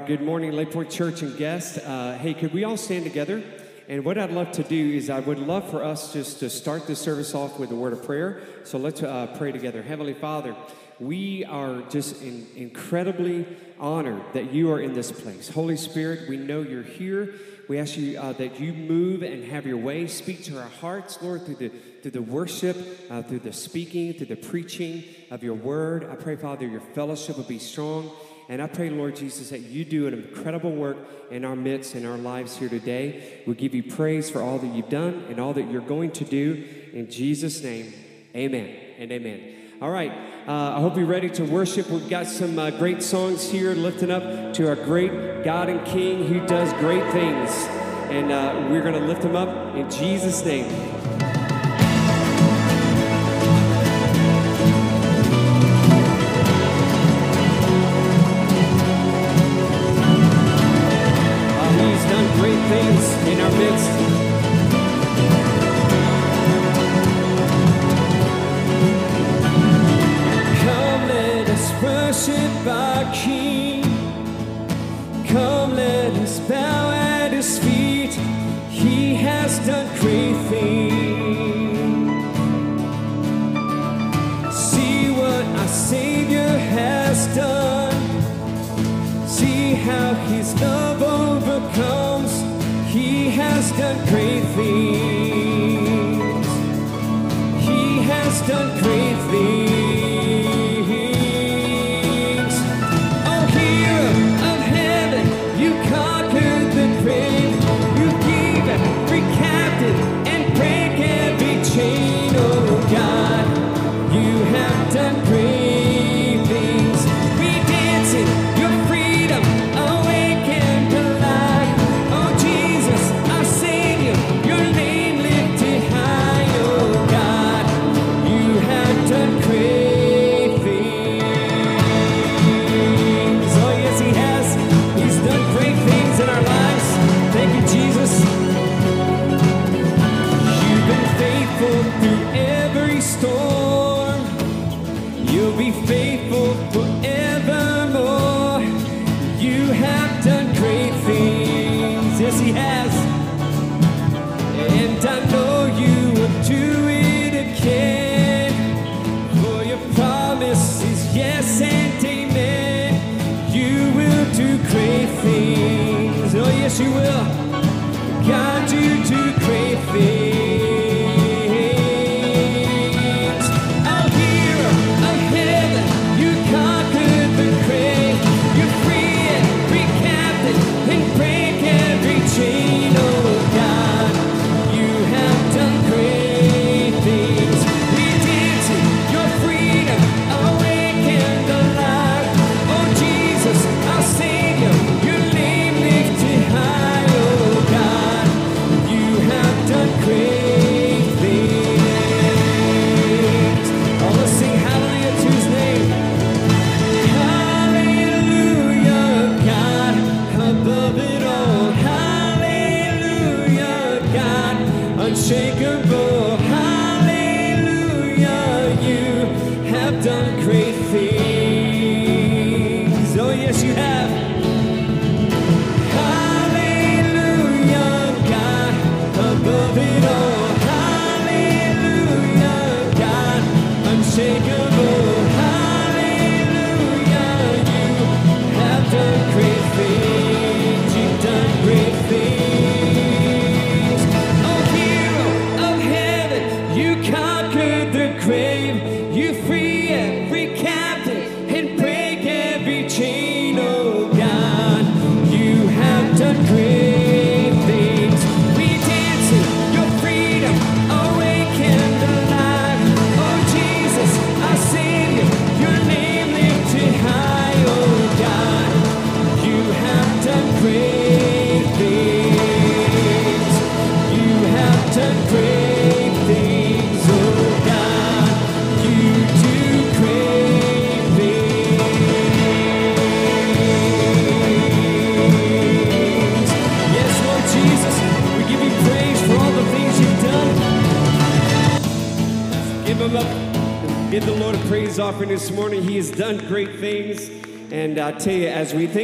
right, good morning, Lake Point Church and guests. Uh, hey, could we all stand together? And what I'd love to do is, I would love for us just to start this service off with a word of prayer. So let's uh, pray together. Heavenly Father, we are just in, incredibly honored that you are in this place. Holy Spirit, we know you're here. We ask you uh, that you move and have your way. Speak to our hearts, Lord, through the, through the worship, uh, through the speaking, through the preaching of your word. I pray, Father, your fellowship will be strong. And I pray, Lord Jesus, that you do an incredible work in our midst, in our lives here today. We give you praise for all that you've done and all that you're going to do. In Jesus' name, amen and amen. All right, uh, I hope you're ready to worship. We've got some uh, great songs here lifting up to our great God and King who does great things. And uh, we're going to lift him up in Jesus' name.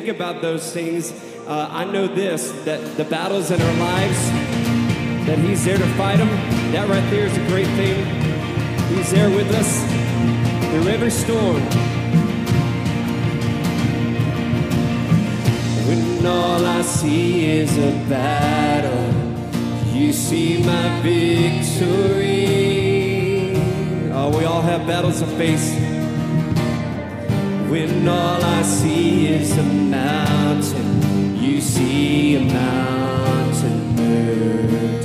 Think about those things, uh, I know this that the battles in our lives, that He's there to fight them. That right there is a great thing. He's there with us through every storm. When all I see is a battle, you see my victory. Oh, we all have battles to face. When all I see is a mountain, you see a mountain moved.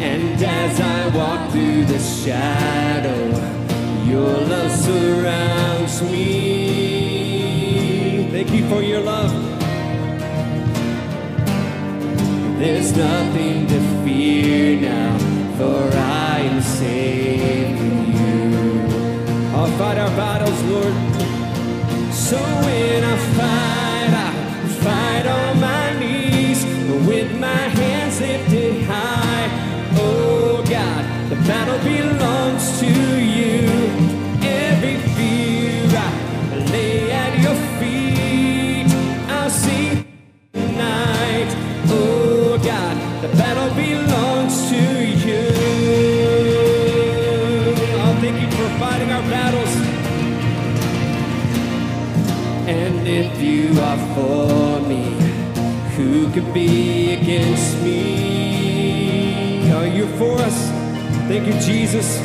And as I walk through the shadow, your love surrounds me. Thank you for your love. There's nothing to fear now, for I am safe with you. I'll fight our battles, Lord. So when I fight, I fight on my knees with my hands lifted high. Oh God, the battle belongs be against me? Are you for us? Thank you, Jesus.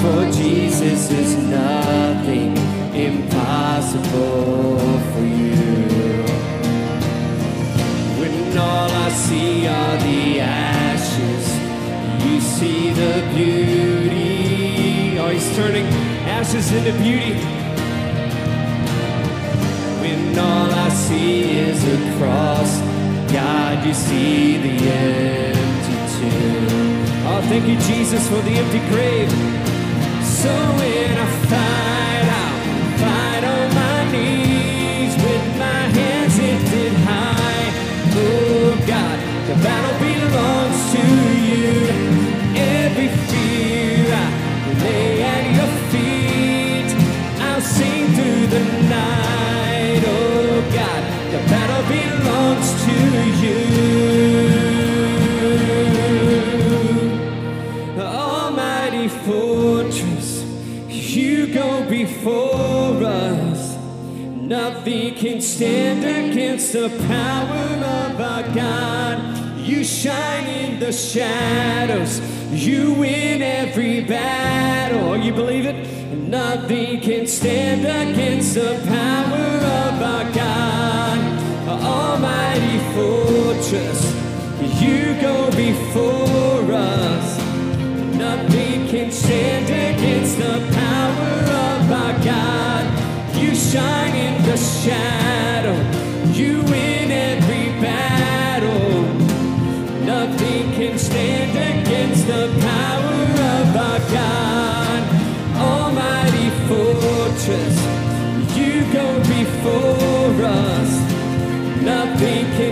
For Jesus is nothing impossible for you. When all I see are the ashes, you see the beauty. Oh, he's turning ashes into beauty. When all I see is a cross, God, you see the empty tomb. Oh, thank you, Jesus, for the empty grave. So when I fight, I'll fight on my knees with my hands lifted high. Oh God, the battle belongs to you. Belongs to you. Almighty fortress, you go before us. Nothing can stand against the power of our God. You shine in the shadows. You win every battle. You believe it? Nothing can stand against the power of our God. Almighty fortress, you go before us. Nothing can stand against the power of our God. You shine in the shadow.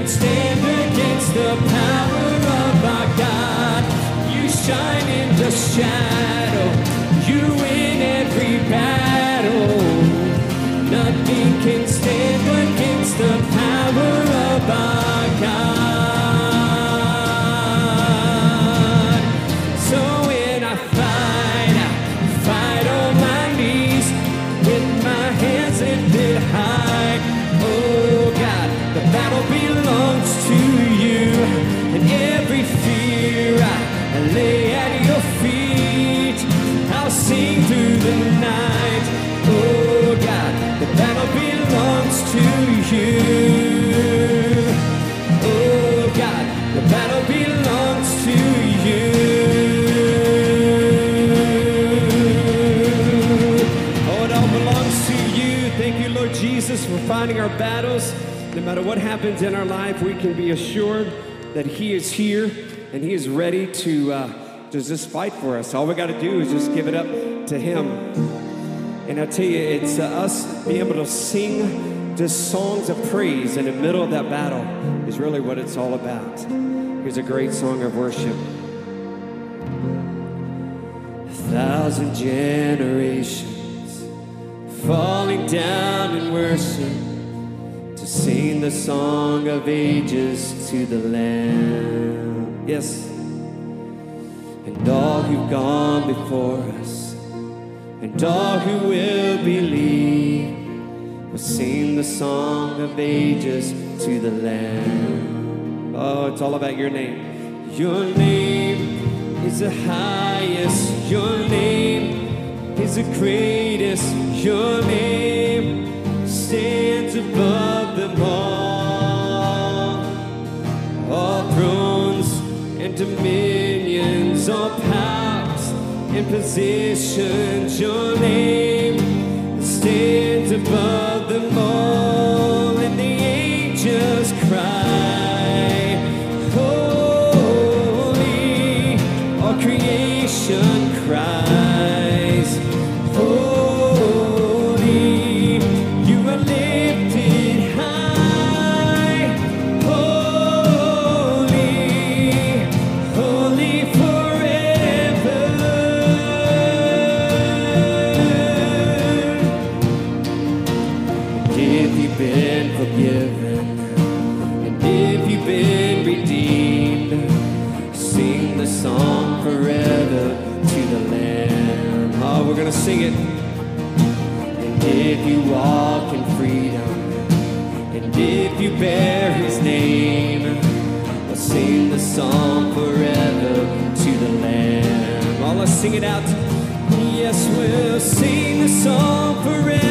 Stand against the power of our God. You shine in the shadow. You win every battle. Nothing can Jesus, for fighting our battles. No matter what happens in our life, we can be assured that He is here and He is ready to, uh, just fight for us. All we got to do is just give it up to Him. And I tell you, it's uh, us being able to sing just songs of praise in the middle of that battle is really what it's all about. Here's a great song of worship. A thousand generations falling down in worship to sing the song of ages to the Lamb. Yes. And all who've gone before us, and all who will believe, will sing the song of ages to the Lamb. Oh, it's all about your name. Your name is the highest, your name is the greatest. Your name stands above them all. All thrones and dominions, all powers and positions, your name stands above them all. bear his name. I'll sing the song forever to the Lamb. All I sing it out. Yes, we'll sing the song forever.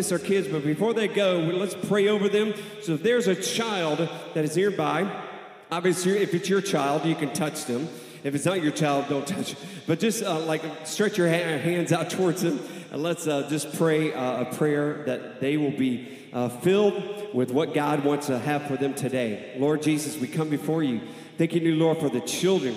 dismiss our kids, but before they go, let's pray over them. So if there's a child that is nearby, obviously, if it's your child, you can touch them. If it's not your child, don't touch. It. But just uh, like stretch your hands out towards them, and let's uh, just pray uh, a prayer that they will be uh, filled with what God wants to have for them today. Lord Jesus, we come before you, thanking you, Lord, for the children.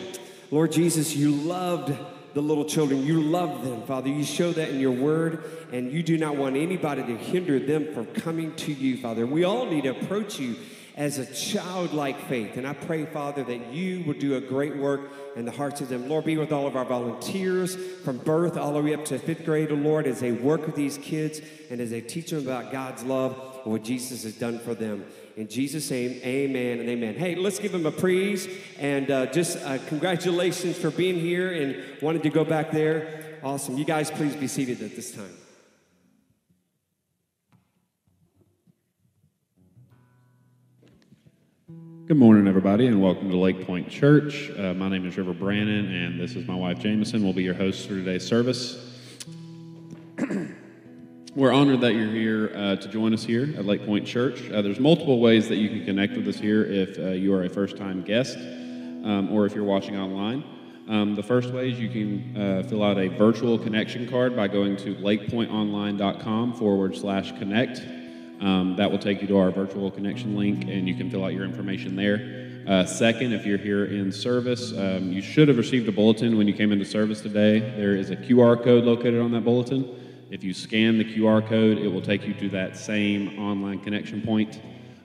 Lord Jesus, you loved the little children. You love them, Father. You show that in your word, and you do not want anybody to hinder them from coming to you, Father. We all need to approach you as a childlike faith. And I pray, Father, that you will do a great work in the hearts of them. Lord, be with all of our volunteers from birth all the way up to fifth grade, Lord, as they work with these kids and as they teach them about God's love and what Jesus has done for them. In Jesus' name, amen and amen. Hey, let's give him a praise and uh, just uh, congratulations for being here and wanting to go back there. Awesome. You guys, please be seated at this time. Good morning, everybody, and welcome to Lake Point Church. Uh, my name is River Brannon, and this is my wife Jameson. We'll be your hosts for today's service. We're honored that you're here uh, to join us here at Lake Point Church. Uh, there's multiple ways that you can connect with us here if uh, you are a first-time guest um, or if you're watching online. Um, the first way is you can uh, fill out a virtual connection card by going to lakepointonline.com forward slash connect. Um, that will take you to our virtual connection link, and you can fill out your information there. Uh, second, if you're here in service, um, you should have received a bulletin when you came into service today. There is a QR code located on that bulletin. If you scan the QR code, it will take you to that same online connection point.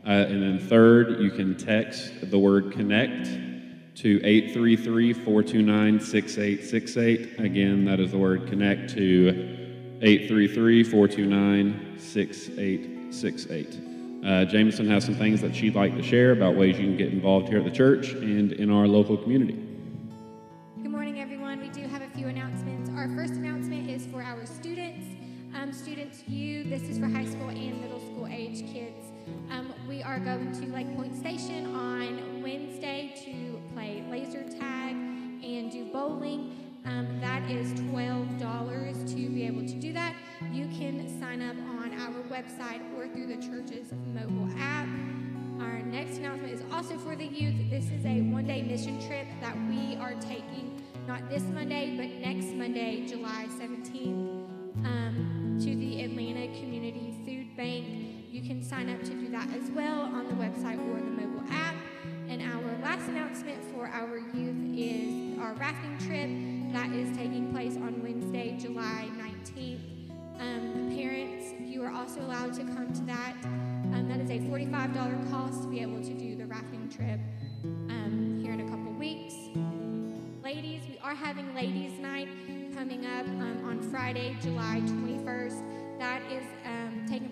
Uh, and then third, you can text the word connect to 833 429 6868. Again, that is the word connect to 833 429 6868. 68. Uh, Jameson has some things that she'd like to share about ways you can get involved here at the church and in our local community. Going to Lake Point Station on Wednesday to play laser tag and do bowling. Um, that is $12 to be able to do that. You can sign up on our website or through the church's mobile app. Our next announcement is also for the youth. This is a one day mission trip that we are taking not this Monday, but next Monday, July 17th, um, to the Atlanta Community Food Bank. You can sign up to do that as well on the website or the mobile app. And our last announcement for our youth is our rafting trip that is taking place on Wednesday, July 19th. Um, parents, you are also allowed to come to that. Um, that is a $45 cost to be able to do the rafting trip um, here in a couple weeks. Ladies, we are having Ladies' Night coming up um, on Friday, July 21st. That is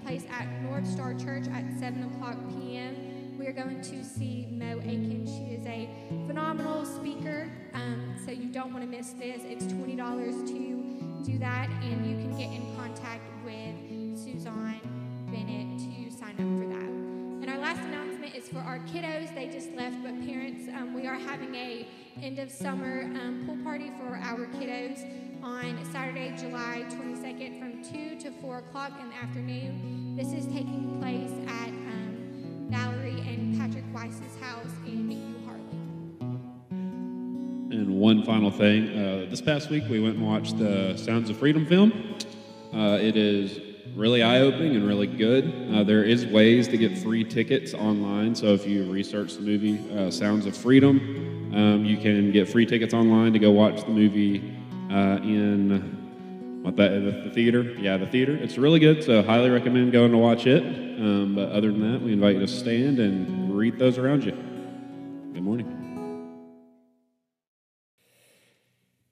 place at North Star Church at 7 o'clock p.m we are going to see Mo Aiken. She is a phenomenal speaker, um, so you don't want to miss this. It's $20 to do that, and you can get in contact with Suzanne Bennett to sign up for that. And our last announcement for our kiddos. They just left, but parents, um, we are having a end of summer um, pool party for our kiddos on Saturday, July 22nd from 2 to 4 o'clock in the afternoon. This is taking place at Valerie and Patrick Weiss's house in New Harley. And one final thing uh, this past week we went and watched the Sounds of Freedom film. Uh, it is really eye opening and really good. Uh, there is ways to get free tickets online. So if you research the movie uh, Sounds of Freedom, um, you can get free tickets online to go watch the movie uh, in what that the, the, theater. Yeah, the theater. It's really good. So highly recommend going to watch it. Um, but other than that, we invite you to stand and greet those around you. Good morning.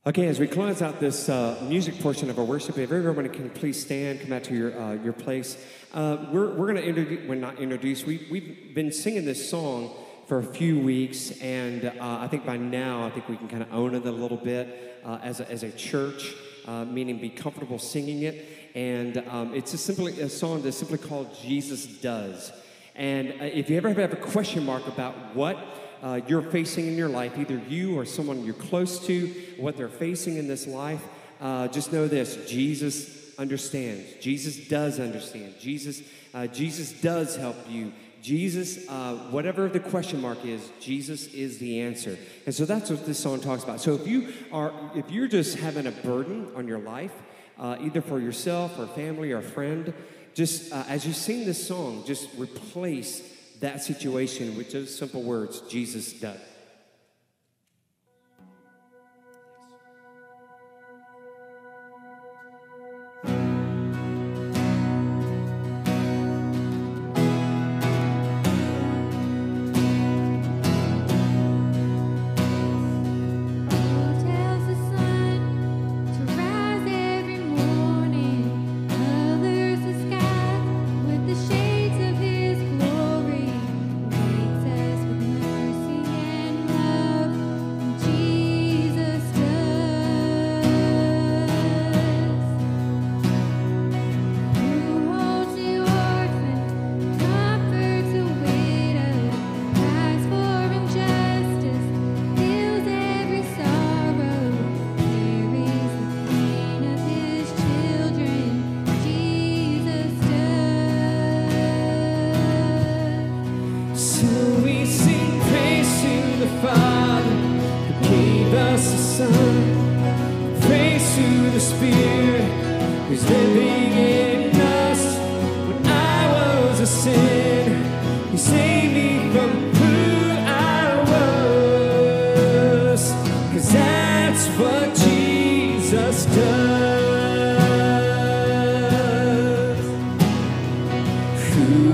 Okay, as we close out this uh, music portion of our worship, if everyone can please stand, come out to your, uh, your place. Uh, we're we're going to introduce, we're not introduce, we, we've been singing this song for a few weeks, and uh, I think by now, I think we can kind of own it a little bit uh, as, a, as a church, uh, meaning be comfortable singing it. And um, it's a, simply, a song that's simply called Jesus Does. And if you ever have a question mark about what uh, you're facing in your life, either you or someone you're close to, what they're facing in this life, uh, just know this Jesus understands. Jesus does understand. Jesus, uh, Jesus does help you. Jesus, uh, whatever the question mark is, Jesus is the answer. And so that's what this song talks about. So if you are, if you're just having a burden on your life, uh, either for yourself or family or friend, just uh, as you sing this song, just replace that situation with those simple words Jesus does.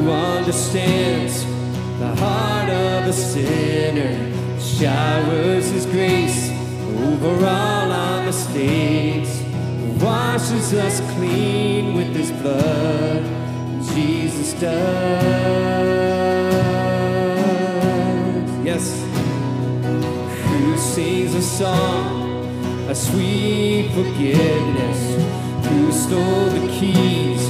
Understands the heart of a sinner, showers his grace over all our mistakes, washes us clean with his blood. Jesus does. Yes who sings a song, a sweet forgiveness, who stole the keys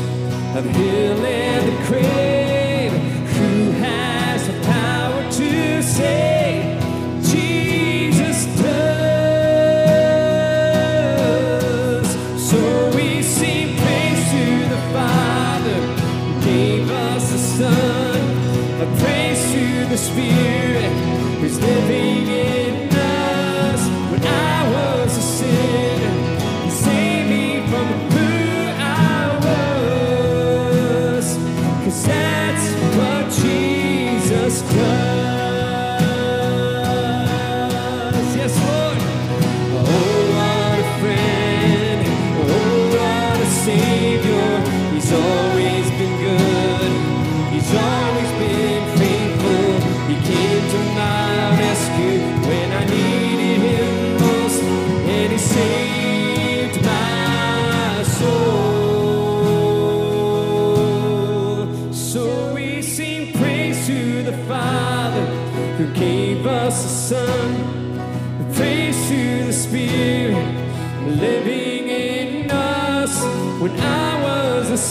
of hell and the grave, who has the power to save. Jesus does. So we sing praise to the Father who gave us Son, a praise to the Spirit who's living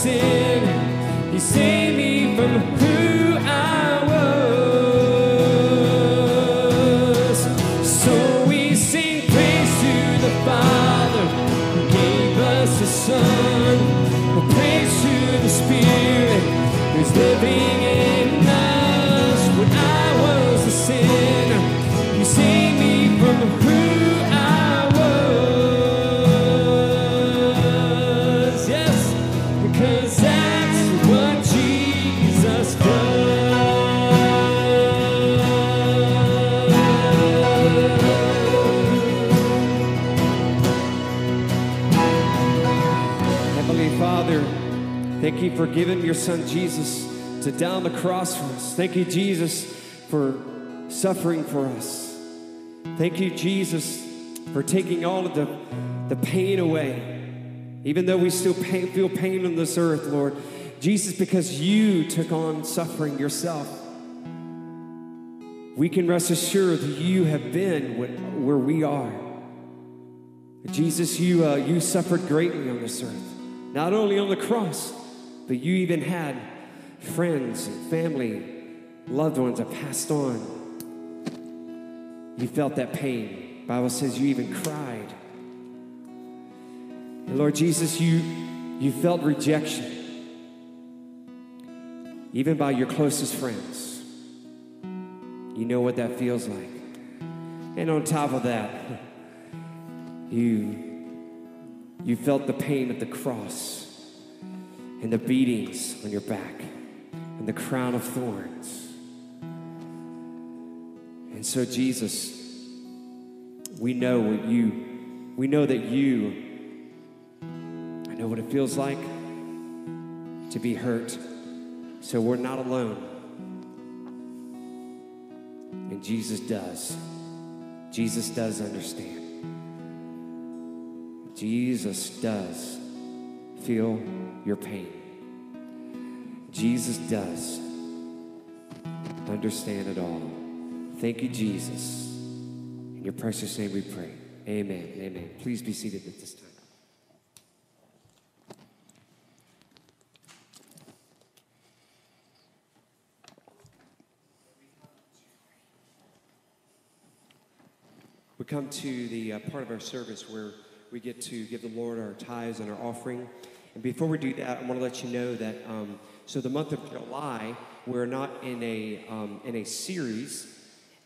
a sinner, He saved me from who I was. So we sing praise to the Father who gave us the Son. Praise to the Spirit who's living in us. When I was a sinner, He saved me from the who thank you for giving your son Jesus to down the cross for us. Thank you, Jesus, for suffering for us. Thank you, Jesus, for taking all of the, the pain away. Even though we still pain, feel pain on this earth, Lord, Jesus, because you took on suffering yourself, we can rest assured that you have been wh- where we are. Jesus, you, uh, you suffered greatly on this earth, not only on the cross, but you even had friends family, loved ones that passed on. You felt that pain. Bible says you even cried. And Lord Jesus, you, you felt rejection. even by your closest friends. You know what that feels like. And on top of that, you you felt the pain of the cross and the beatings on your back and the crown of thorns. And so Jesus, we know what you we know that you I know what it feels like to be hurt. So we're not alone. And Jesus does. Jesus does understand. Jesus does feel your pain. Jesus does understand it all. Thank you, Jesus. In your precious name we pray. Amen. Amen. Please be seated at this time. We come to the uh, part of our service where we get to give the Lord our tithes and our offering. Before we do that, I want to let you know that um, so the month of July, we're not in a um, in a series,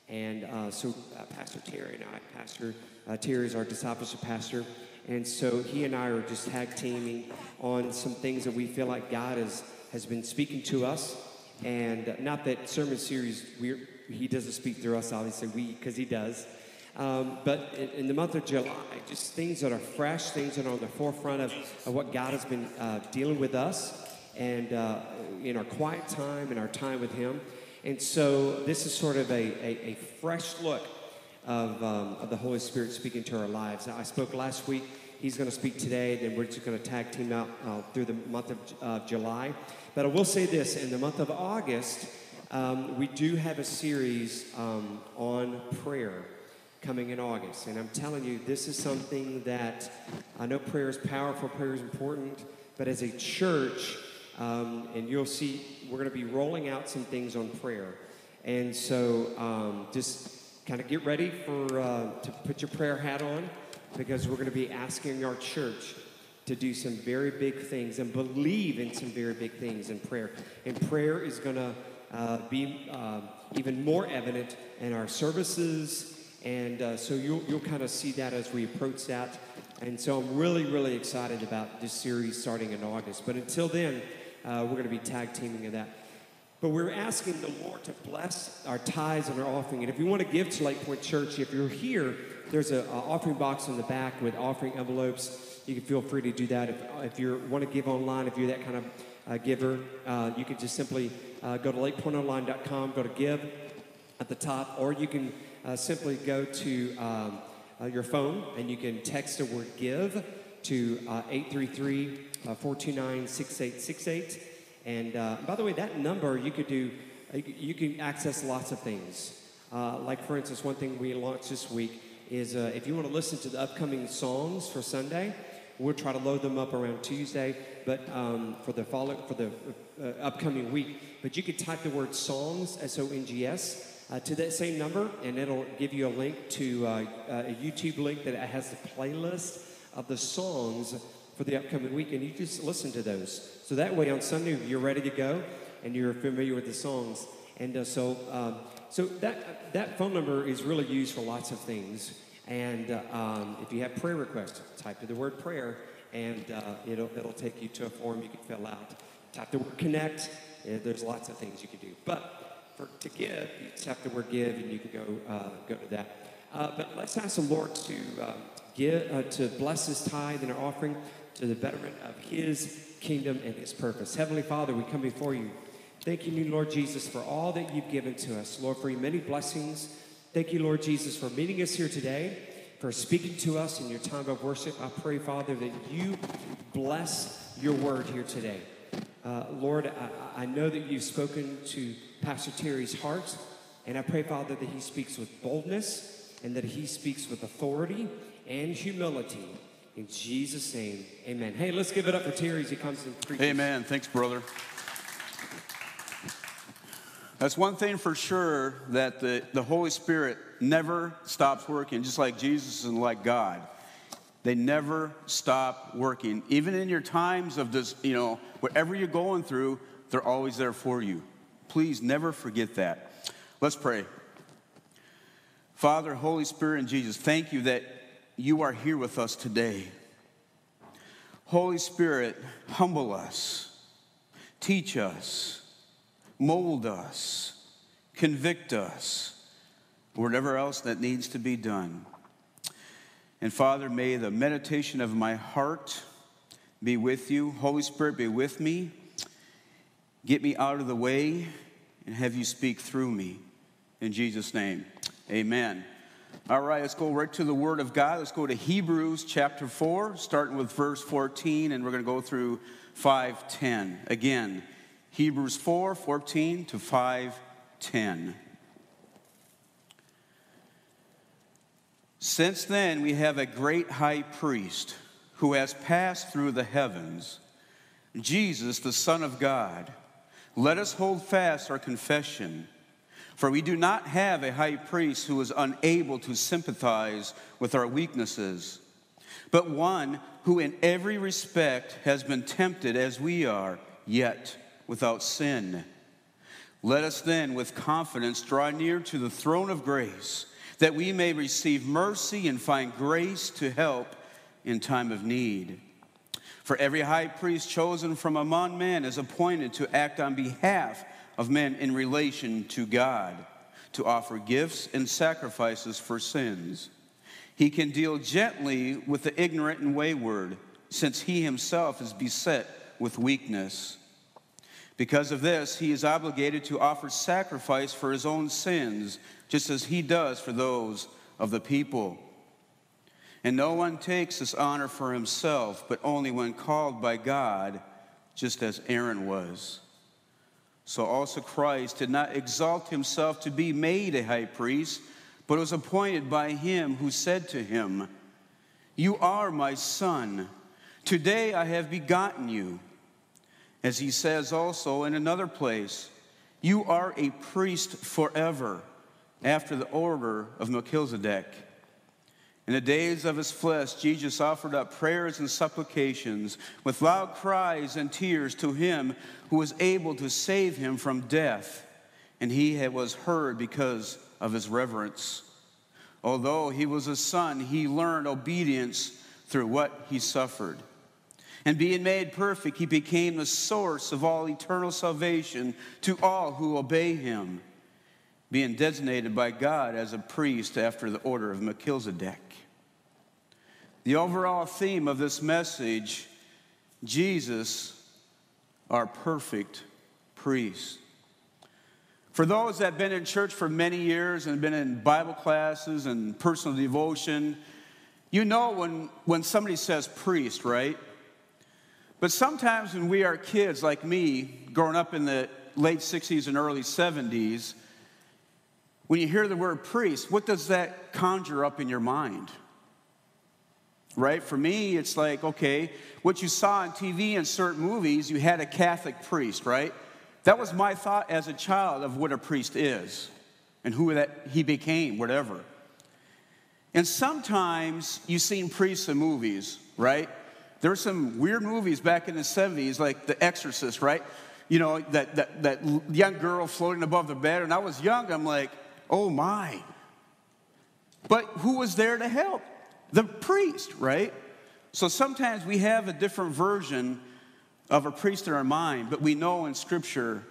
and uh, so uh, Pastor Terry and I, Pastor uh, Terry is our discipleship pastor, and so he and I are just tag teaming on some things that we feel like God has has been speaking to us, and not that sermon series we he doesn't speak through us, obviously we because he does. Um, but in, in, the month of July, just things that are fresh, things that are on the forefront of, of what God has been uh, dealing with us, and uh, in our quiet time and our time with Him. And so this is sort of a, a, a fresh look of, um, of the Holy Spirit speaking to our lives. I spoke last week. He's going to speak today. Then we're just going to tag team out uh, through the month of uh, July. But I will say this: in the month of August, um, we do have a series um, on prayer coming in August. And I'm telling you, this is something that I know prayer is powerful, prayer is important, but as a church, um, and you'll see, we're going to be rolling out some things on prayer. And so um, just kind of get ready for uh, to put your prayer hat on because we're going to be asking our church to do some very big things and believe in some very big things in prayer. And prayer is going to uh, be uh, even more evident in our services and uh, so you'll, you'll kind of see that as we approach that. And so I'm really, really excited about this series starting in August. But until then, uh, we're going to be tag teaming of that. But we're asking the Lord to bless our tithes and our offering. And if you want to give to Lake Point Church, if you're here, there's an offering box in the back with offering envelopes. You can feel free to do that. If, if you want to give online, if you're that kind of uh, giver, uh, you can just simply uh, go to lakepointonline.com, go to give at the top, or you can uh, simply go to um, uh, your phone and you can text the word give to uh, 833 uh, 429 6868. And uh, by the way, that number you could do, you can access lots of things. like, for instance, one thing we launched this week is if you want to listen to the upcoming songs for Sunday, we'll try to load them up around Tuesday, but um, for the follow for the uh, upcoming week. But you could type the word songs S O N G S uh, to that same number, and it'll give you a link to uh, a YouTube link that has the playlist of the songs for the upcoming week, and you just listen to those. So that way, on Sunday, you're ready to go, and you're familiar with the songs. And uh, so, um, so that that phone number is really used for lots of things. And uh, um, if you have prayer requests, type in the word prayer, and uh, it'll it'll take you to a form you can fill out. Type the word connect. there's lots of things you can do, but for, to give, you just have the word give, and you can go uh, go to that. Uh, but let's ask the Lord to uh, give uh, to bless His tithe and our offering to the betterment of His kingdom and His purpose. Heavenly Father, we come before you. Thanking you, Lord Jesus, for all that you've given to us. Lord, for your many blessings. Thank you, Lord Jesus, for meeting us here today, for speaking to us in your time of worship. I pray, Father, that you bless your word here today. Uh, Lord, I, I know that you've spoken to Pastor Terry's heart. And I pray, Father, that he speaks with boldness and that he speaks with authority and humility. In Jesus' name, amen. Hey, let's give it up for Terry as he comes and preaches. Amen. Thanks, brother. That's one thing for sure that the, the Holy Spirit never stops working, just like Jesus and like God. They never stop working. Even in your times of this, you know, whatever you're going through, they're always there for you. Please never forget that. Let's pray. Father, Holy Spirit, and Jesus, thank you that you are here with us today. Holy Spirit, humble us, teach us, mold us, convict us, whatever else that needs to be done. And Father, may the meditation of my heart be with you. Holy Spirit, be with me. Get me out of the way and have you speak through me. In Jesus' name, amen. All right, let's go right to the Word of God. Let's go to Hebrews chapter 4, starting with verse 14, and we're going to go through 510. Again, Hebrews 4 14 to 510. Since then, we have a great high priest who has passed through the heavens, Jesus, the Son of God. Let us hold fast our confession. For we do not have a high priest who is unable to sympathize with our weaknesses, but one who in every respect has been tempted as we are, yet without sin. Let us then, with confidence, draw near to the throne of grace that we may receive mercy and find grace to help in time of need. For every high priest chosen from among men is appointed to act on behalf of men in relation to God, to offer gifts and sacrifices for sins. He can deal gently with the ignorant and wayward, since he himself is beset with weakness. Because of this, he is obligated to offer sacrifice for his own sins just as he does for those of the people. And no one takes this honor for himself, but only when called by God, just as Aaron was. So also Christ did not exalt himself to be made a high priest, but was appointed by him who said to him, You are my son. Today I have begotten you. As he says also in another place, You are a priest forever after the order of Melchizedek. In the days of his flesh, Jesus offered up prayers and supplications with loud cries and tears to him who was able to save him from death, and he was heard because of his reverence. Although he was a son, he learned obedience through what he suffered. And being made perfect, he became the source of all eternal salvation to all who obey him being designated by God as a priest after the order of Melchizedek. The overall theme of this message Jesus, our perfect priest. For those that have been in church for many years and been in Bible classes and personal devotion, you know when, when somebody says priest, right? But sometimes when we are kids like me, growing up in the late 60s and early 70s, when you hear the word priest, what does that conjure up in your mind? Right? For me, it's like, okay, what you saw on TV and certain movies, you had a Catholic priest, right? That was my thought as a child of what a priest is and who that he became, whatever. And sometimes you've seen priests in movies, right? There were some weird movies back in the 70s, like The Exorcist, right? You know, that, that, that young girl floating above the bed. And I was young, I'm like, Oh my. But who was there to help? The priest, right? So sometimes we have a different version of a priest in our mind, but we know in Scripture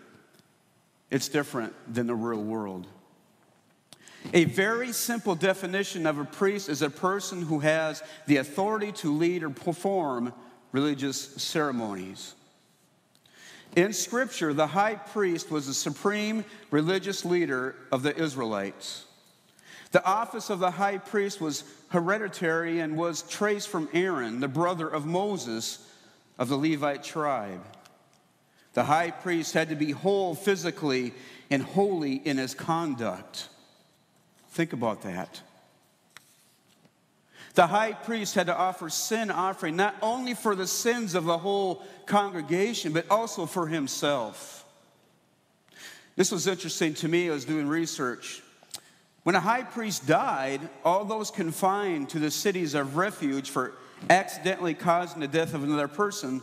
it's different than the real world. A very simple definition of a priest is a person who has the authority to lead or perform religious ceremonies. In Scripture, the high priest was the supreme religious leader of the Israelites. The office of the high priest was hereditary and was traced from Aaron, the brother of Moses of the Levite tribe. The high priest had to be whole physically and holy in his conduct. Think about that. The high priest had to offer sin offering not only for the sins of the whole congregation, but also for himself. This was interesting to me. I was doing research. When a high priest died, all those confined to the cities of refuge for accidentally causing the death of another person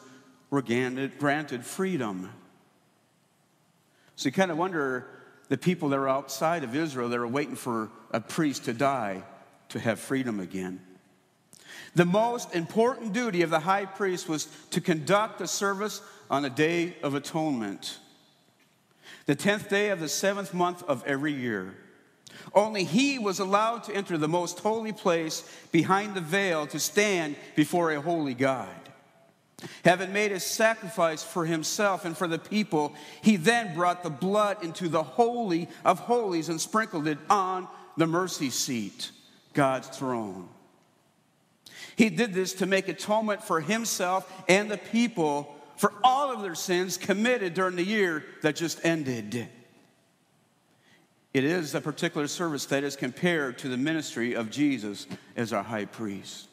were granted, freedom. So you kind of wonder the people that were outside of Israel that were waiting for a priest to die to have freedom again. The most important duty of the high priest was to conduct the service on the Day of Atonement, the 10th day of the seventh month of every year. Only he was allowed to enter the most holy place behind the veil to stand before a holy God. Having made a sacrifice for himself and for the people, he then brought the blood into the Holy of Holies and sprinkled it on the mercy seat, God's throne. He did this to make atonement for himself and the people for all of their sins committed during the year that just ended. It is a particular service that is compared to the ministry of Jesus as our high priest.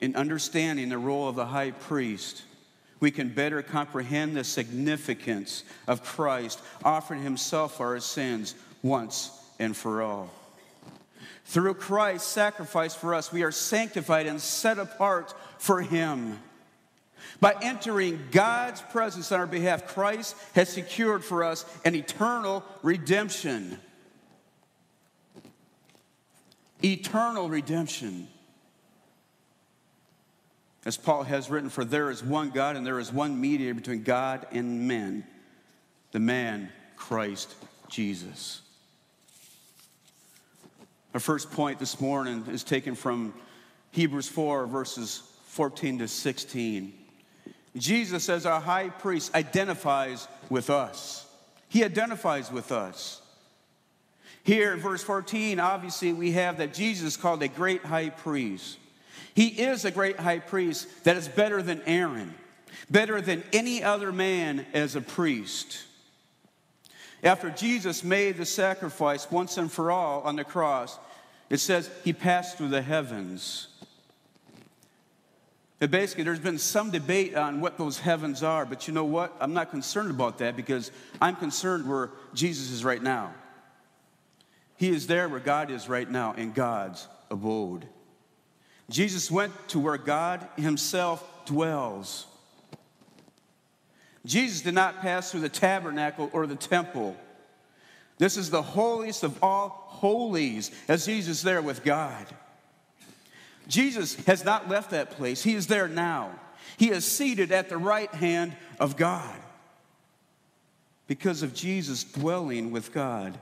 In understanding the role of the high priest, we can better comprehend the significance of Christ offering himself for our sins once and for all. Through Christ's sacrifice for us, we are sanctified and set apart for Him. By entering God's presence on our behalf, Christ has secured for us an eternal redemption. Eternal redemption. As Paul has written, for there is one God and there is one mediator between God and men, the man, Christ Jesus. Our first point this morning is taken from Hebrews 4, verses 14 to 16. Jesus, as our high priest, identifies with us. He identifies with us. Here in verse 14, obviously, we have that Jesus is called a great high priest. He is a great high priest that is better than Aaron, better than any other man as a priest. After Jesus made the sacrifice once and for all on the cross, it says he passed through the heavens. But basically, there's been some debate on what those heavens are, but you know what? I'm not concerned about that because I'm concerned where Jesus is right now. He is there where God is right now, in God's abode. Jesus went to where God Himself dwells. Jesus did not pass through the tabernacle or the temple. This is the holiest of all holies as Jesus there with God. Jesus has not left that place, He is there now. He is seated at the right hand of God. Because of Jesus dwelling with God,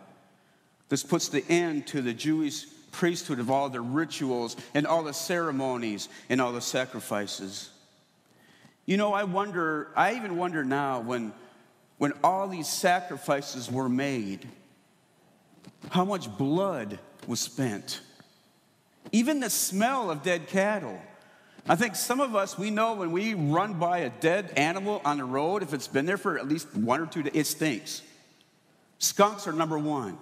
this puts the end to the Jewish priesthood of all the rituals and all the ceremonies and all the sacrifices. You know, I wonder, I even wonder now when, when all these sacrifices were made how much blood was spent. Even the smell of dead cattle. I think some of us, we know when we run by a dead animal on the road, if it's been there for at least one or two days, it stinks. Skunks are number one.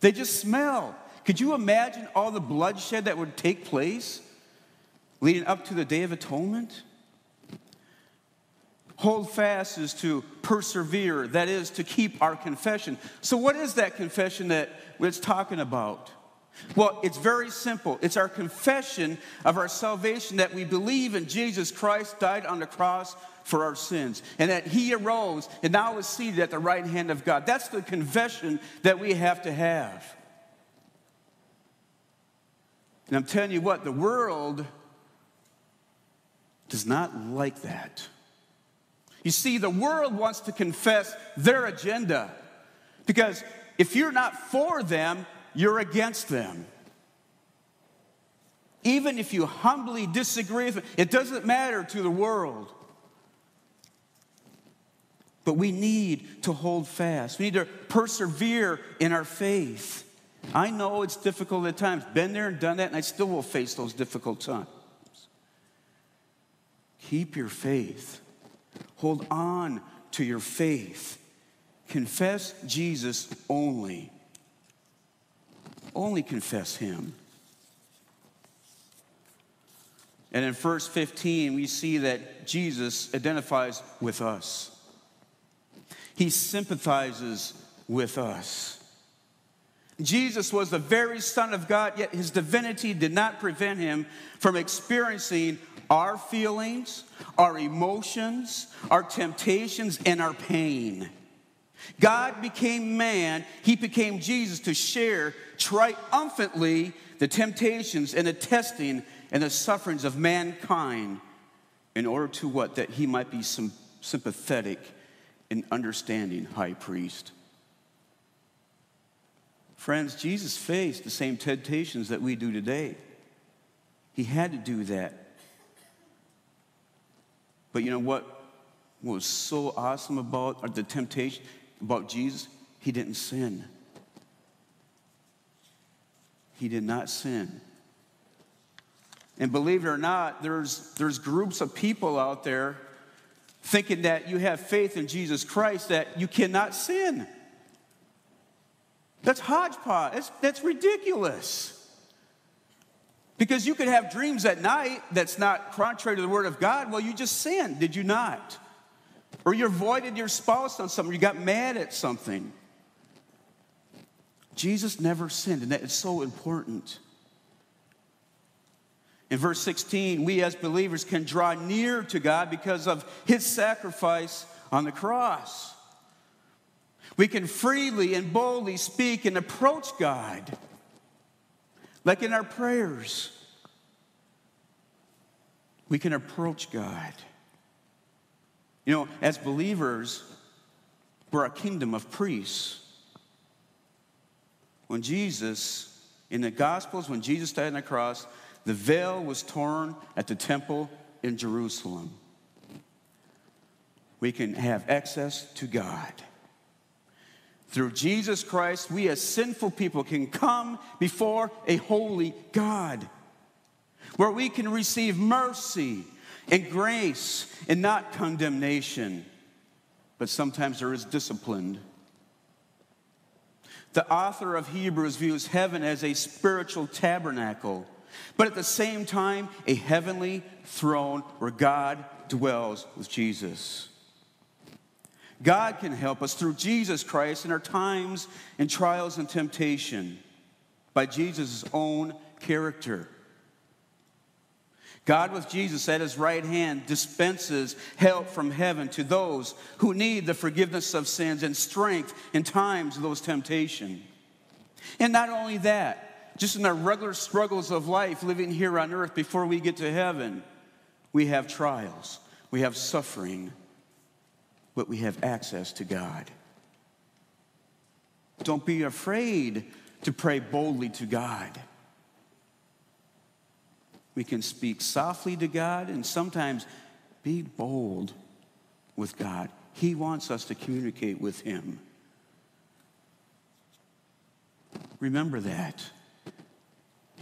They just smell. Could you imagine all the bloodshed that would take place leading up to the Day of Atonement? Hold fast is to persevere, that is, to keep our confession. So, what is that confession that it's talking about? Well, it's very simple. It's our confession of our salvation that we believe in Jesus Christ died on the cross for our sins and that he arose and now is seated at the right hand of God. That's the confession that we have to have. And I'm telling you what, the world does not like that. You see, the world wants to confess their agenda because if you're not for them, you're against them. Even if you humbly disagree with them, it doesn't matter to the world. But we need to hold fast. We need to persevere in our faith. I know it's difficult at times. Been there and done that, and I still will face those difficult times. Keep your faith. Hold on to your faith. Confess Jesus only. Only confess Him. And in verse 15, we see that Jesus identifies with us. He sympathizes with us. Jesus was the very Son of God, yet his divinity did not prevent him from experiencing our feelings, our emotions, our temptations, and our pain. God became man, he became Jesus to share triumphantly the temptations and the testing and the sufferings of mankind in order to what? That he might be some sympathetic and understanding high priest. Friends, Jesus faced the same temptations that we do today. He had to do that. But you know what was so awesome about the temptation about Jesus? He didn't sin. He did not sin. And believe it or not, there's, there's groups of people out there thinking that you have faith in Jesus Christ that you cannot sin. That's hodgepodge. That's, that's ridiculous. Because you could have dreams at night that's not contrary to the Word of God. Well, you just sinned, did you not? Or you avoided your spouse on something, you got mad at something. Jesus never sinned, and that is so important. In verse 16, we as believers can draw near to God because of his sacrifice on the cross. We can freely and boldly speak and approach God, like in our prayers. We can approach God. You know, as believers, we're a kingdom of priests. When Jesus, in the Gospels, when Jesus died on the cross, the veil was torn at the temple in Jerusalem. We can have access to God. Through Jesus Christ, we as sinful people can come before a holy God where we can receive mercy and grace and not condemnation. But sometimes there is discipline. The author of Hebrews views heaven as a spiritual tabernacle, but at the same time, a heavenly throne where God dwells with Jesus. God can help us through Jesus Christ in our times and trials and temptation by Jesus' own character. God, with Jesus at his right hand, dispenses help from heaven to those who need the forgiveness of sins and strength in times of those temptations. And not only that, just in our regular struggles of life living here on earth before we get to heaven, we have trials, we have suffering but we have access to God. Don't be afraid to pray boldly to God. We can speak softly to God and sometimes be bold with God. He wants us to communicate with Him. Remember that.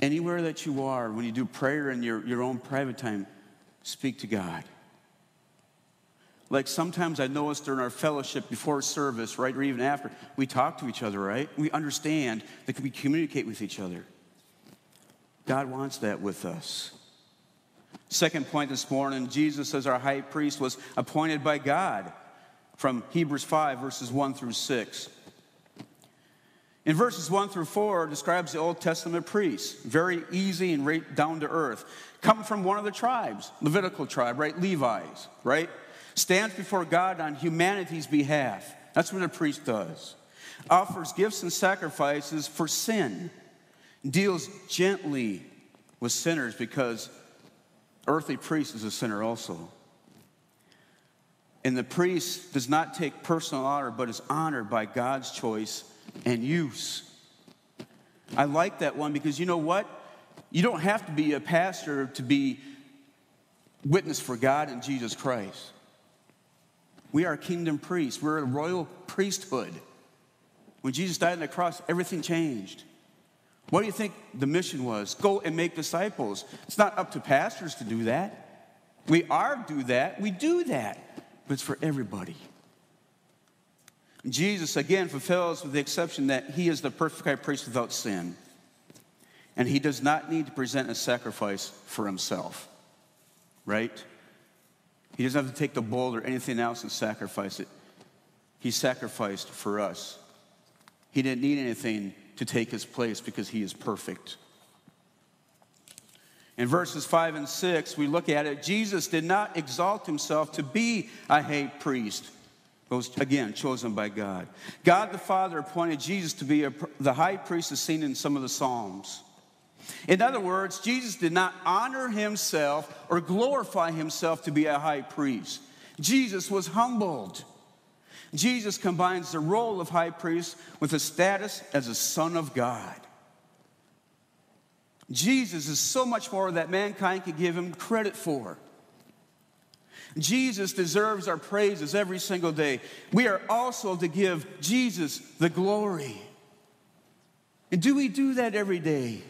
Anywhere that you are, when you do prayer in your, your own private time, speak to God. Like sometimes I notice during our fellowship before service, right, or even after, we talk to each other, right? We understand that we communicate with each other. God wants that with us. Second point this morning Jesus, as our high priest, was appointed by God from Hebrews 5, verses 1 through 6. In verses 1 through 4, describes the Old Testament priests, very easy and right down to earth. Come from one of the tribes, Levitical tribe, right? Levi's, right? stands before God on humanity's behalf. That's what a priest does. Offers gifts and sacrifices for sin, deals gently with sinners because earthly priest is a sinner also. And the priest does not take personal honor, but is honored by God's choice and use. I like that one because you know what? You don't have to be a pastor to be witness for God and Jesus Christ. We are kingdom priests. We're a royal priesthood. When Jesus died on the cross, everything changed. What do you think the mission was? Go and make disciples. It's not up to pastors to do that. We are do that. We do that. But it's for everybody. Jesus, again, fulfills with the exception that he is the perfect high priest without sin. And he does not need to present a sacrifice for himself, right? He doesn't have to take the bull or anything else and sacrifice it. He sacrificed for us. He didn't need anything to take his place because he is perfect. In verses 5 and 6, we look at it. Jesus did not exalt himself to be a high priest, but was, again, chosen by God. God the Father appointed Jesus to be a, the high priest as seen in some of the Psalms. In other words, Jesus did not honor himself or glorify himself to be a high priest. Jesus was humbled. Jesus combines the role of high priest with a status as a son of God. Jesus is so much more that mankind could give him credit for. Jesus deserves our praises every single day. We are also to give Jesus the glory. And do we do that every day?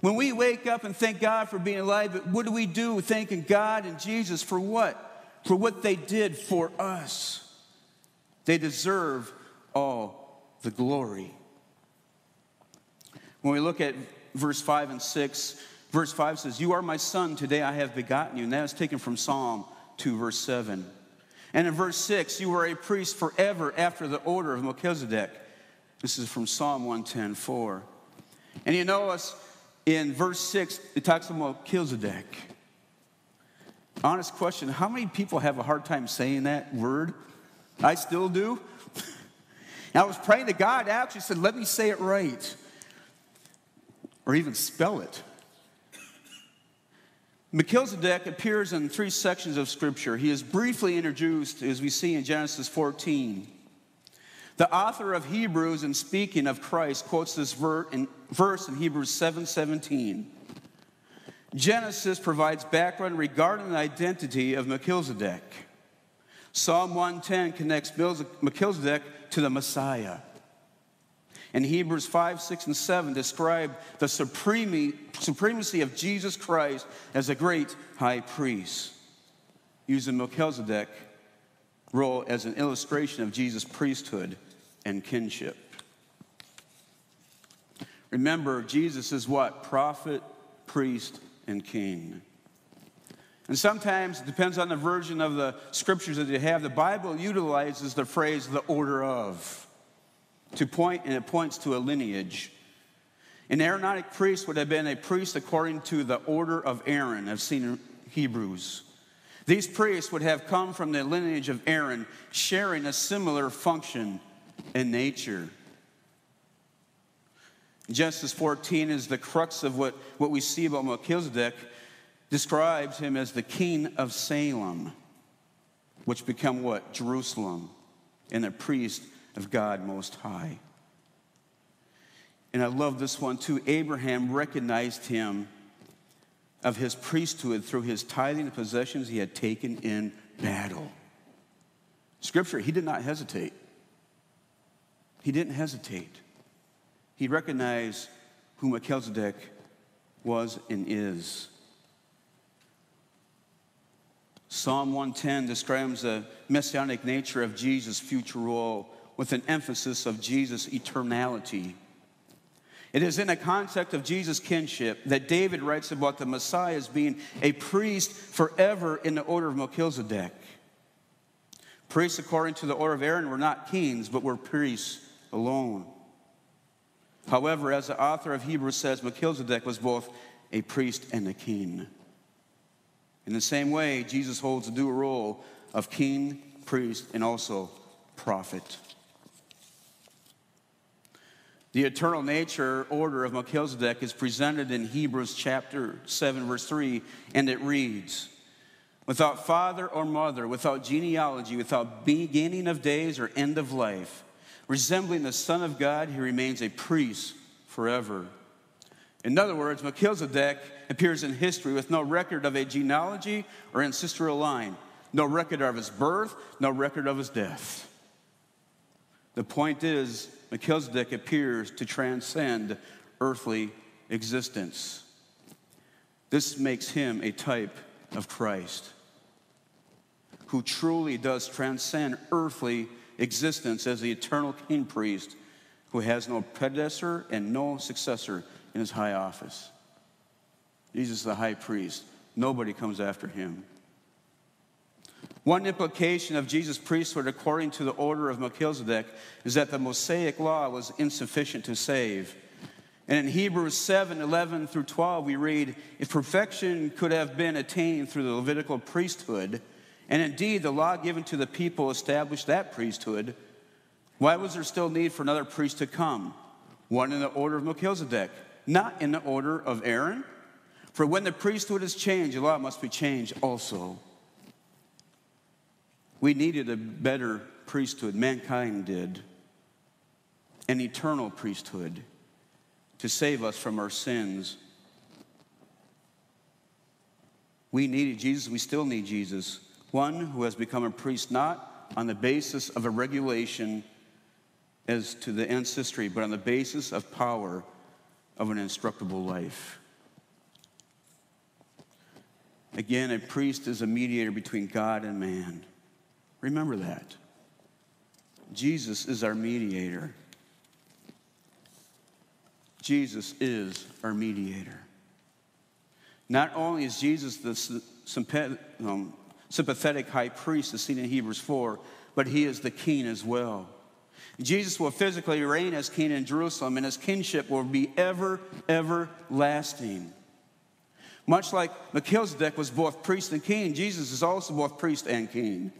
When we wake up and thank God for being alive, what do we do thanking God and Jesus for what? For what they did for us. They deserve all the glory. When we look at verse 5 and 6, verse 5 says, You are my son, today I have begotten you. And that is taken from Psalm 2, verse 7. And in verse 6, you are a priest forever after the order of Melchizedek. This is from Psalm 110, 4. And you know us in verse 6, it talks about Melchizedek. Honest question how many people have a hard time saying that word? I still do. I was praying to God, actually said, let me say it right, or even spell it. Melchizedek appears in three sections of Scripture. He is briefly introduced, as we see in Genesis 14. The author of Hebrews, in speaking of Christ, quotes this verse in Hebrews 7 17. Genesis provides background regarding the identity of Melchizedek. Psalm 110 connects Melchizedek to the Messiah. And Hebrews 5, 6, and 7 describe the supremacy of Jesus Christ as a great high priest, using Melchizedek role as an illustration of Jesus' priesthood and kinship. Remember, Jesus is what? Prophet, priest, and king. And sometimes, it depends on the version of the scriptures that you have, the Bible utilizes the phrase the order of to point, and it points to a lineage. An Aaronic priest would have been a priest according to the order of Aaron, I've seen in Hebrews. These priests would have come from the lineage of Aaron, sharing a similar function and nature. Genesis 14 is the crux of what, what we see about Melchizedek describes him as the king of Salem, which become what? Jerusalem, and the priest of God Most High. And I love this one too. Abraham recognized him of his priesthood through his tithing of possessions he had taken in battle. Scripture, he did not hesitate. He didn't hesitate. He recognized who Melchizedek was and is. Psalm 110 describes the messianic nature of Jesus' future role with an emphasis of Jesus' eternality. It is in the context of Jesus' kinship that David writes about the Messiah as being a priest forever in the order of Melchizedek. Priests, according to the order of Aaron, were not kings, but were priests alone. However, as the author of Hebrews says, Melchizedek was both a priest and a king. In the same way, Jesus holds a dual role of king, priest, and also prophet. The eternal nature order of Melchizedek is presented in Hebrews chapter 7, verse 3, and it reads Without father or mother, without genealogy, without beginning of days or end of life, resembling the Son of God, he remains a priest forever. In other words, Melchizedek appears in history with no record of a genealogy or ancestral line, no record of his birth, no record of his death. The point is, Melchizedek appears to transcend earthly existence. This makes him a type of Christ, who truly does transcend earthly existence as the eternal king priest who has no predecessor and no successor in his high office. Jesus is the high priest. Nobody comes after him. One implication of Jesus' priesthood, according to the order of Melchizedek, is that the Mosaic law was insufficient to save. And in Hebrews 7 11 through 12, we read, If perfection could have been attained through the Levitical priesthood, and indeed the law given to the people established that priesthood, why was there still need for another priest to come? One in the order of Melchizedek, not in the order of Aaron? For when the priesthood is changed, the law must be changed also. We needed a better priesthood, mankind did, an eternal priesthood to save us from our sins. We needed Jesus, we still need Jesus, one who has become a priest not on the basis of a regulation as to the ancestry, but on the basis of power of an instructable life. Again, a priest is a mediator between God and man. Remember that. Jesus is our mediator. Jesus is our mediator. Not only is Jesus the um, sympathetic high priest as seen in Hebrews 4, but he is the king as well. Jesus will physically reign as king in Jerusalem, and his kingship will be ever, ever lasting. Much like Melchizedek was both priest and king, Jesus is also both priest and king.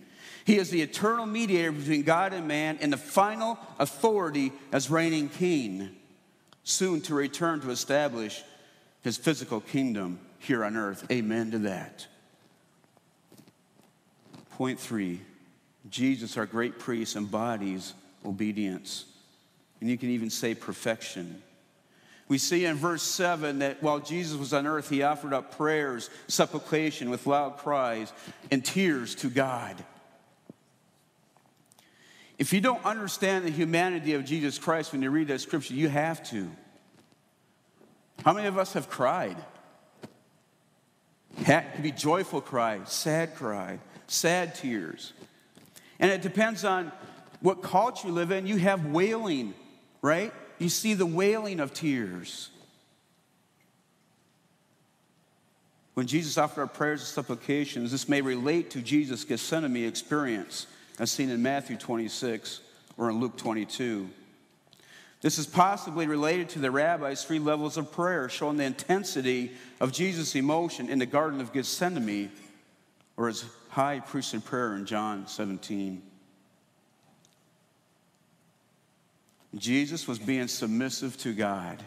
He is the eternal mediator between God and man and the final authority as reigning king soon to return to establish his physical kingdom here on earth. Amen to that. Point three Jesus, our great priest, embodies obedience. And you can even say perfection. We see in verse 7 that while Jesus was on earth, he offered up prayers, supplication with loud cries, and tears to God. If you don't understand the humanity of Jesus Christ when you read that scripture, you have to. How many of us have cried? It be joyful cry, sad cry, sad tears. And it depends on what culture you live in. You have wailing, right? You see the wailing of tears. When Jesus offered our prayers and supplications, this may relate to Jesus' Gethsemane experience as seen in Matthew 26 or in Luke 22. This is possibly related to the rabbi's three levels of prayer, showing the intensity of Jesus' emotion in the Garden of Gethsemane or his high priestly prayer in John 17. Jesus was being submissive to God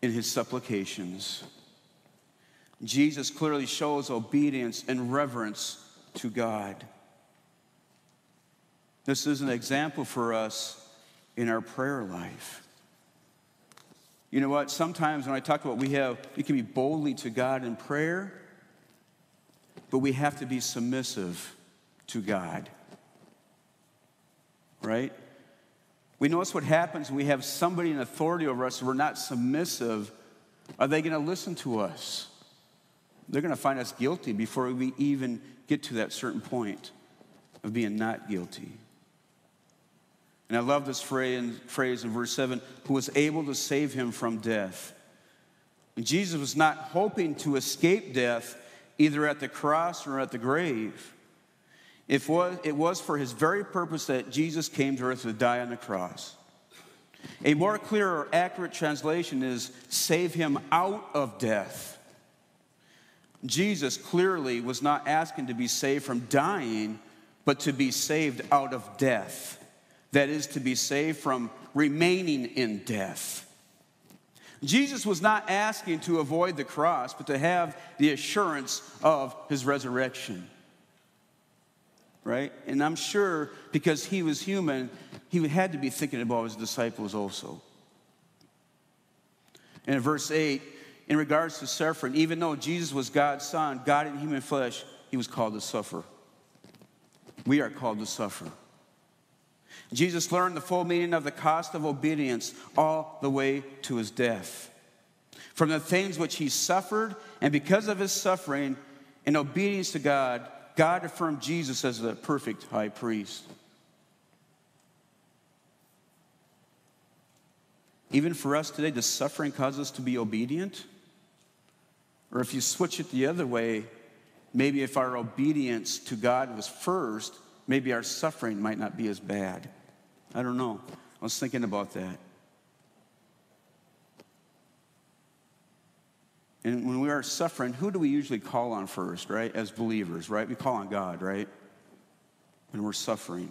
in his supplications. Jesus clearly shows obedience and reverence to God. This is an example for us in our prayer life. You know what? Sometimes when I talk about we have, we can be boldly to God in prayer, but we have to be submissive to God. Right? We notice what happens when we have somebody in authority over us we're not submissive. Are they going to listen to us? They're going to find us guilty before we even get to that certain point of being not guilty. And I love this phrase in verse 7 who was able to save him from death. And Jesus was not hoping to escape death either at the cross or at the grave. It was, it was for his very purpose that Jesus came to earth to die on the cross. A more clear or accurate translation is save him out of death. Jesus clearly was not asking to be saved from dying, but to be saved out of death that is to be saved from remaining in death. Jesus was not asking to avoid the cross, but to have the assurance of his resurrection. Right? And I'm sure because he was human, he had to be thinking about his disciples also. And in verse 8, in regards to suffering, even though Jesus was God's son, God in human flesh, he was called to suffer. We are called to suffer. Jesus learned the full meaning of the cost of obedience all the way to his death. From the things which he suffered, and because of his suffering and obedience to God, God affirmed Jesus as the perfect high priest. Even for us today, does suffering cause us to be obedient? Or if you switch it the other way, maybe if our obedience to God was first, maybe our suffering might not be as bad. I don't know. I was thinking about that. And when we are suffering, who do we usually call on first, right? As believers, right? We call on God, right? When we're suffering.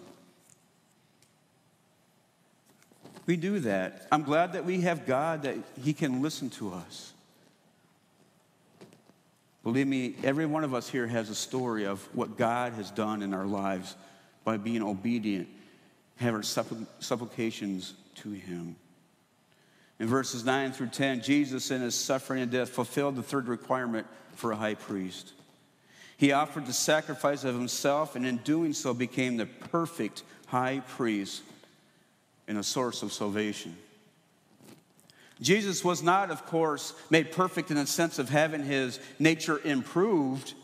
We do that. I'm glad that we have God that He can listen to us. Believe me, every one of us here has a story of what God has done in our lives by being obedient, our supplications to Him. In verses 9 through 10, Jesus, in his suffering and death, fulfilled the third requirement for a high priest. He offered the sacrifice of himself, and in doing so, became the perfect high priest and a source of salvation. Jesus was not, of course, made perfect in the sense of having his nature improved.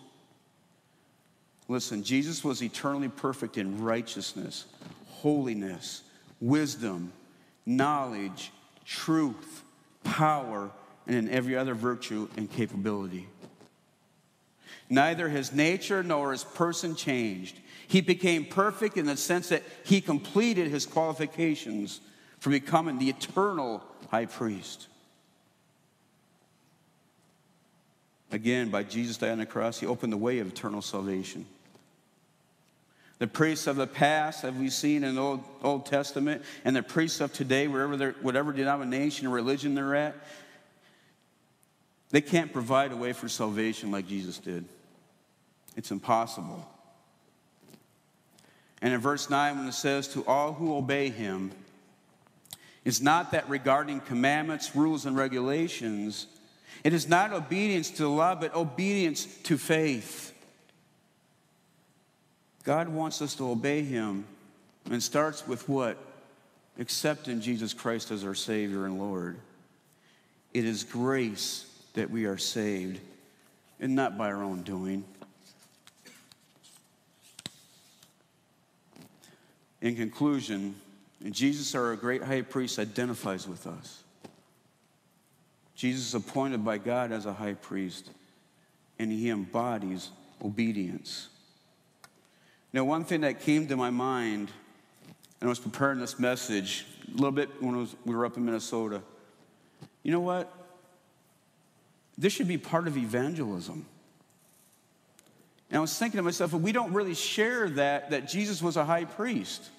Listen, Jesus was eternally perfect in righteousness, holiness, wisdom, knowledge, truth, power, and in every other virtue and capability. Neither his nature nor his person changed. He became perfect in the sense that he completed his qualifications for becoming the eternal high priest. Again, by Jesus dying on the cross, he opened the way of eternal salvation. The priests of the past, have we seen in the Old, Old Testament, and the priests of today, wherever whatever denomination or religion they're at, they can't provide a way for salvation like Jesus did. It's impossible. And in verse 9, when it says, To all who obey him, it's not that regarding commandments, rules, and regulations, it is not obedience to the law, but obedience to faith. God wants us to obey Him and starts with what? Accepting Jesus Christ as our Savior and Lord. It is grace that we are saved and not by our own doing. In conclusion, Jesus, our great high priest, identifies with us. Jesus is appointed by God as a high priest, and he embodies obedience. One thing that came to my mind, and I was preparing this message a little bit when was, we were up in Minnesota. You know what? This should be part of evangelism. And I was thinking to myself, well, we don't really share that, that Jesus was a high priest.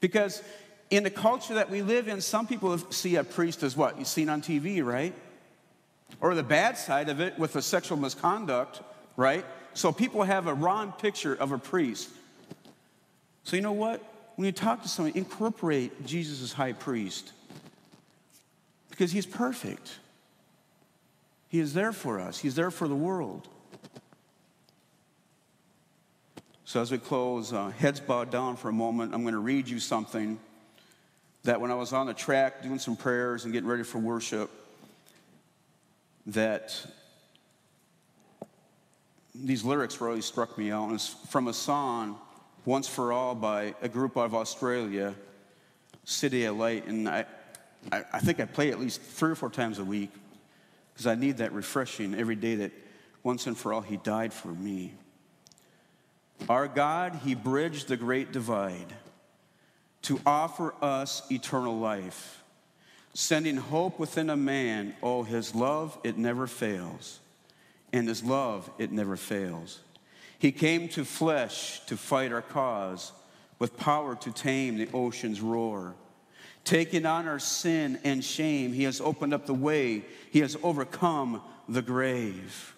Because in the culture that we live in, some people see a priest as what? You've seen on TV, right? Or the bad side of it with the sexual misconduct, right? So people have a wrong picture of a priest. So you know what? When you talk to someone, incorporate Jesus as high priest because he's perfect. He is there for us, he's there for the world. So as we close, uh, heads bowed down for a moment, I'm going to read you something that when I was on the track doing some prayers and getting ready for worship, that these lyrics really struck me out. It's from a song, Once for All, by a group out of Australia, CityAlight. And I, I, I think I play at least three or four times a week because I need that refreshing every day that once and for all He died for me. Our God, He bridged the great divide to offer us eternal life, sending hope within a man. Oh, His love, it never fails and his love, it never fails. He came to flesh to fight our cause, with power to tame the ocean's roar. Taking on our sin and shame, he has opened up the way, he has overcome the grave.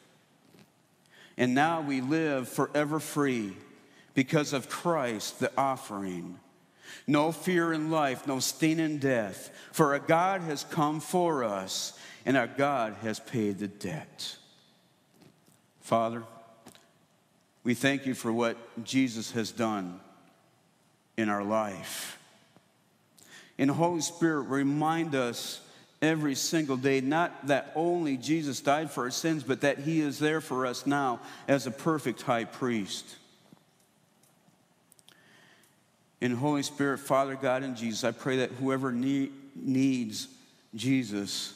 And now we live forever free because of Christ, the offering. No fear in life, no stain in death, for our God has come for us, and our God has paid the debt. Father, we thank you for what Jesus has done in our life. And Holy Spirit, remind us every single day not that only Jesus died for our sins, but that he is there for us now as a perfect high priest. In Holy Spirit, Father God and Jesus, I pray that whoever need, needs Jesus,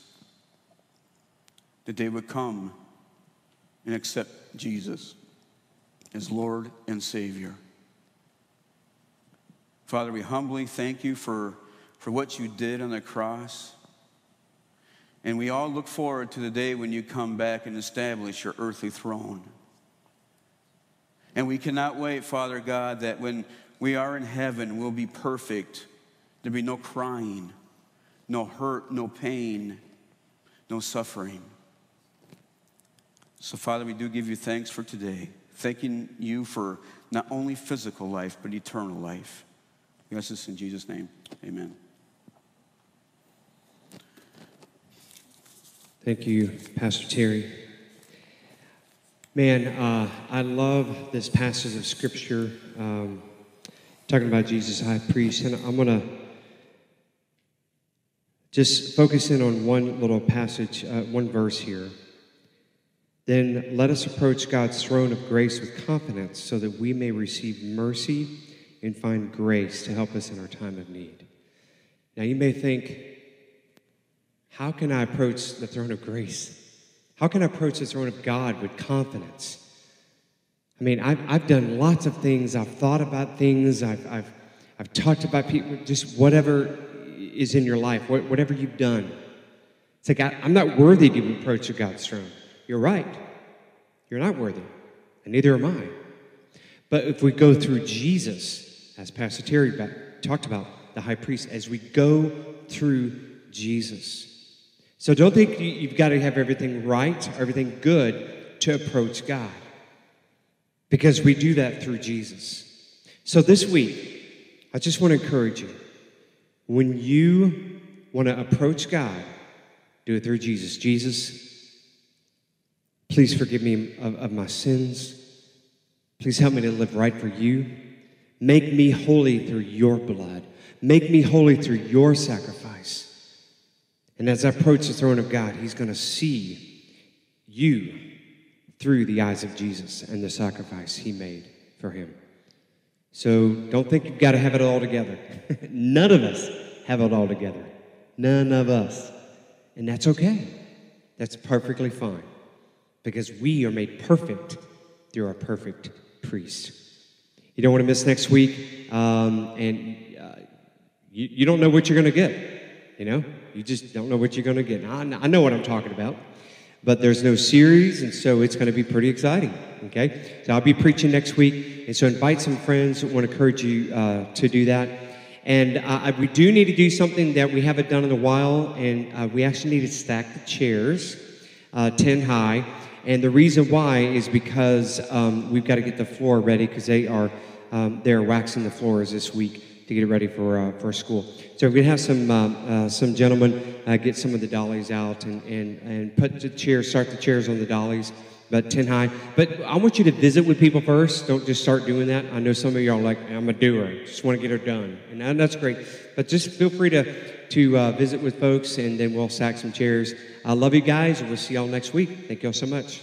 that they would come and accept Jesus as Lord and Savior. Father, we humbly thank you for, for what you did on the cross. And we all look forward to the day when you come back and establish your earthly throne. And we cannot wait, Father God, that when we are in heaven, we'll be perfect. There'll be no crying, no hurt, no pain, no suffering. So, Father, we do give you thanks for today, thanking you for not only physical life, but eternal life. We ask this in Jesus' name. Amen. Thank you, Pastor Terry. Man, uh, I love this passage of Scripture um, talking about Jesus, high priest, and I'm going to just focus in on one little passage, uh, one verse here. Then let us approach God's throne of grace with confidence so that we may receive mercy and find grace to help us in our time of need. Now, you may think, how can I approach the throne of grace? How can I approach the throne of God with confidence? I mean, I've, I've done lots of things. I've thought about things. I've, I've, I've talked about people, just whatever is in your life, whatever you've done. It's like, I, I'm not worthy to approach God's throne. You're right. You're not worthy, and neither am I. But if we go through Jesus, as Pastor Terry talked about, the high priest, as we go through Jesus. So don't think you've got to have everything right, everything good to approach God. Because we do that through Jesus. So this week, I just want to encourage you when you want to approach God, do it through Jesus. Jesus, Please forgive me of, of my sins. Please help me to live right for you. Make me holy through your blood. Make me holy through your sacrifice. And as I approach the throne of God, He's going to see you through the eyes of Jesus and the sacrifice He made for Him. So don't think you've got to have it all together. None of us have it all together. None of us. And that's okay. That's perfectly fine because we are made perfect through our perfect priest. You don't want to miss next week, um, and uh, you, you don't know what you're going to get. You know, you just don't know what you're going to get. I, I know what I'm talking about, but there's no series, and so it's going to be pretty exciting. Okay, so I'll be preaching next week, and so invite some friends. I want to encourage you uh, to do that. And uh, we do need to do something that we haven't done in a while, and uh, we actually need to stack the chairs uh, 10 high. And the reason why is because um, we've got to get the floor ready because they are um, they're waxing the floors this week to get it ready for uh, for school. So we're gonna have some um, uh, some gentlemen uh, get some of the dollies out and, and and put the chairs, start the chairs on the dollies, about ten high. But I want you to visit with people first. Don't just start doing that. I know some of y'all are like I'm a doer, just want to get her done, and that's great. But just feel free to to uh, visit with folks, and then we'll sack some chairs. I love you guys, and we'll see y'all next week. Thank y'all so much.